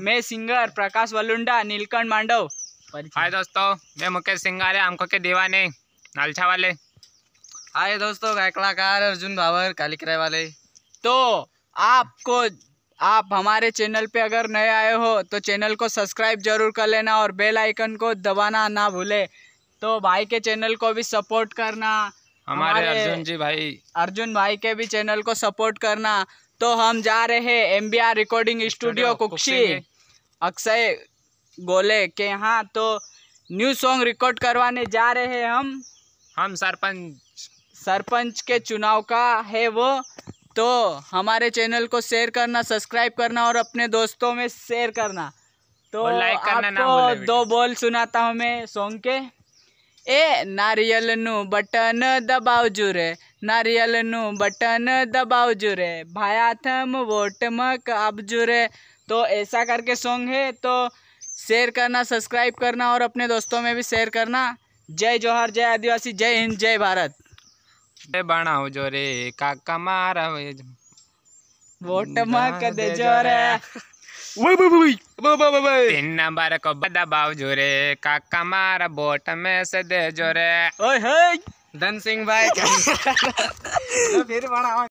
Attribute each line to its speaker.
Speaker 1: मैं singer Prakash Valunda Neelkanth Mandav.
Speaker 2: Hi दोस्तों मैं मुकेश सिंगारे आँखों के दीवाने नालछा वाले।
Speaker 3: हाय दोस्तों मैं कलाकार अर्जुन भावर कालिकराय वाले।
Speaker 1: तो आपको आप हमारे चैनल पे अगर नए आए हो तो चैनल को सब्सक्राइब ज़रूर कर लेना और बेल आइकन को दबाना ना भूले। तो भाई के चैनल को भी सपोर्ट करना
Speaker 2: हमारे अर्जुन जी भाई।
Speaker 1: अर्जुन भाई के भी चैनल को सपोर्ट करना। तो हम जा रहे हैं M B R recording studio Kukshi.
Speaker 2: Kukshi
Speaker 1: Akshay Gole के यहाँ तो न्यू सॉन्ग रिकॉर्ड करवाने जा रहे हैं हम।
Speaker 2: हम सरपंच।
Speaker 1: सरपंच के चुनाव का है वो। तो हमारे चैनल को शेयर करना सब्सक्राइब करना और अपने दोस्तों में शेयर करना। तो
Speaker 2: लाइक करना
Speaker 1: आपको। दो बोल सुनाता हूँ मैं सॉन्ग के। ए नारियल नु बटन दबाव जुरे। नारियल नु बटन दबाव जुरे। भाया थम वोट मक अब जुरे। तो ऐसा करके सॉन्ग है तो शेयर करना सब्सक्राइब करना और अपने दोस्तों में भी शेयर करना। जय जोहर जय आदिवासी जय हिंद जय भारत।
Speaker 2: ए बनाओ जो रे काका मारा
Speaker 1: वोट मक दे जोरे।
Speaker 2: तीन नंबर को दबाओ जो रे काका मारा बोट में से दे जो रे
Speaker 1: ओए हे
Speaker 3: धन सिंह भाई। फिर बड़ा।